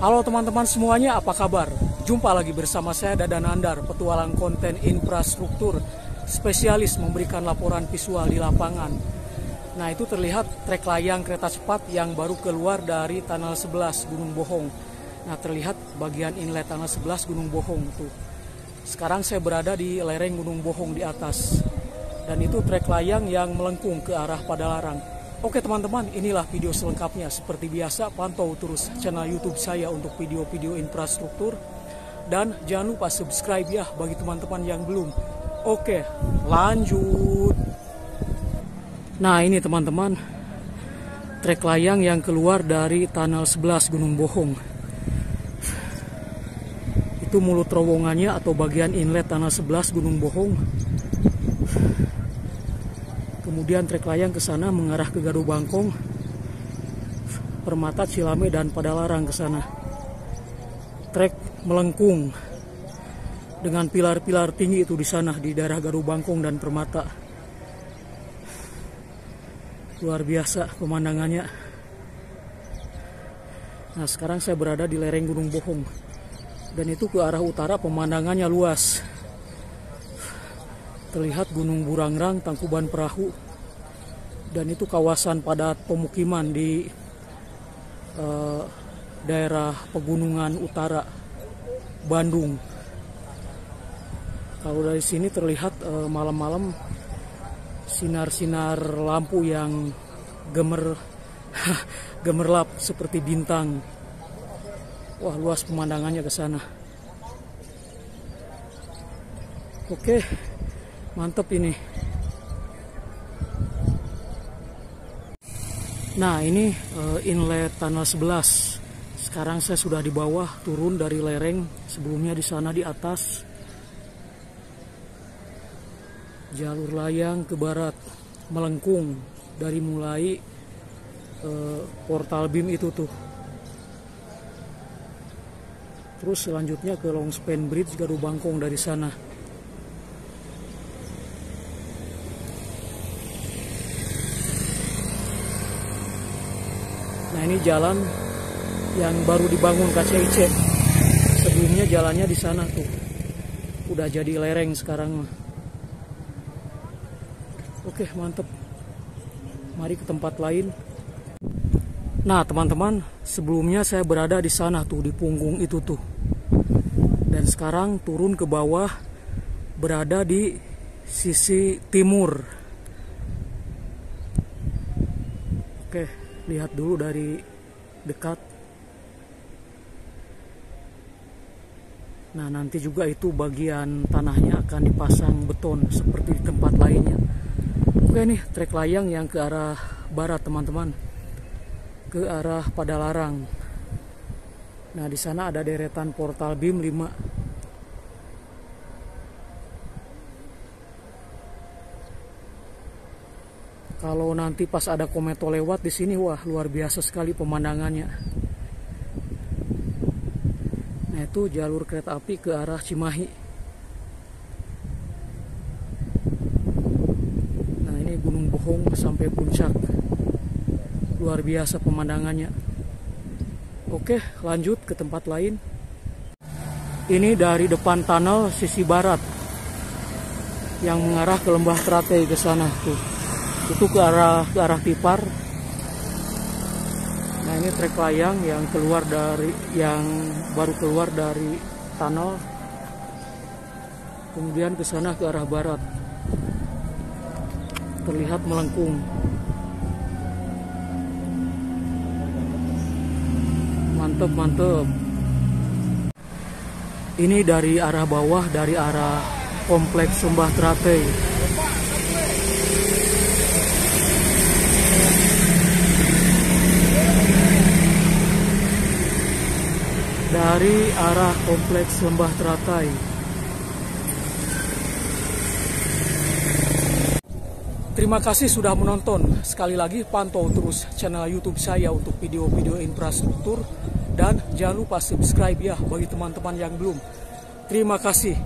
Halo teman-teman semuanya, apa kabar? Jumpa lagi bersama saya Dadan Andar, petualang konten infrastruktur spesialis memberikan laporan visual di lapangan. Nah itu terlihat trek layang kereta cepat yang baru keluar dari Tunnel 11 Gunung Bohong. Nah terlihat bagian inlet Tunnel 11 Gunung Bohong tuh. Sekarang saya berada di lereng Gunung Bohong di atas. Dan itu trek layang yang melengkung ke arah Padalarang. Oke teman-teman, inilah video selengkapnya. Seperti biasa, pantau terus channel YouTube saya untuk video-video infrastruktur. Dan jangan lupa subscribe ya bagi teman-teman yang belum. Oke, lanjut. Nah ini teman-teman, trek layang yang keluar dari tunnel 11 Gunung Bohong. Itu mulut terowongannya atau bagian inlet tunnel 11 Gunung Bohong Kemudian trek layang ke sana mengarah ke Gaduh Bangkong, Permata Cilame dan Padalarang ke sana. Trek melengkung dengan pilar-pilar tinggi itu di sana di daerah Gaduh Bangkong dan Permata. Luar biasa pemandangannya. Nah, sekarang saya berada di lereng Gunung Bohong. Dan itu ke arah utara pemandangannya luas terlihat Gunung Burangrang, Tangkuban Perahu, dan itu kawasan padat pemukiman di uh, daerah pegunungan utara Bandung. Kalau dari sini terlihat uh, malam-malam sinar-sinar lampu yang gemer gemerlap seperti bintang. Wah, luas pemandangannya ke sana. Oke mantep ini. Nah ini uh, inlet tunnel 11 sekarang saya sudah di bawah turun dari lereng. Sebelumnya di sana di atas. Jalur layang ke barat melengkung. Dari mulai uh, portal BIM itu tuh. Terus selanjutnya ke Long Span Bridge Garu Bangkong dari sana Nah ini jalan yang baru dibangun KCIC. Sebelumnya jalannya di sana tuh. Udah jadi lereng sekarang. Oke mantep. Mari ke tempat lain. Nah teman-teman, sebelumnya saya berada di sana tuh di punggung itu tuh. Dan sekarang turun ke bawah berada di sisi timur. Oke lihat dulu dari dekat. Nah nanti juga itu bagian tanahnya akan dipasang beton seperti di tempat lainnya. Oke nih trek layang yang ke arah barat teman-teman. Ke arah Padalarang. Nah di sana ada deretan portal BIM 5 Kalau nanti pas ada kometo lewat di sini, wah luar biasa sekali pemandangannya. Nah itu jalur kereta api ke arah Cimahi. Nah ini Gunung Bohong sampai puncak. Luar biasa pemandangannya. Oke lanjut ke tempat lain. Ini dari depan tunnel sisi barat yang mengarah ke lembah Trate ke sana tuh itu ke arah ke arah Tipar nah ini trek layang yang keluar dari yang baru keluar dari tunnel. Kemudian ke sana ke arah barat. Terlihat melengkung. Mantep mantep. Ini dari arah bawah dari arah kompleks Sembah Trate dari arah kompleks Lembah Teratai. Terima kasih sudah menonton. Sekali lagi pantau terus channel YouTube saya untuk video-video infrastruktur dan jangan lupa subscribe ya bagi teman-teman yang belum. Terima kasih.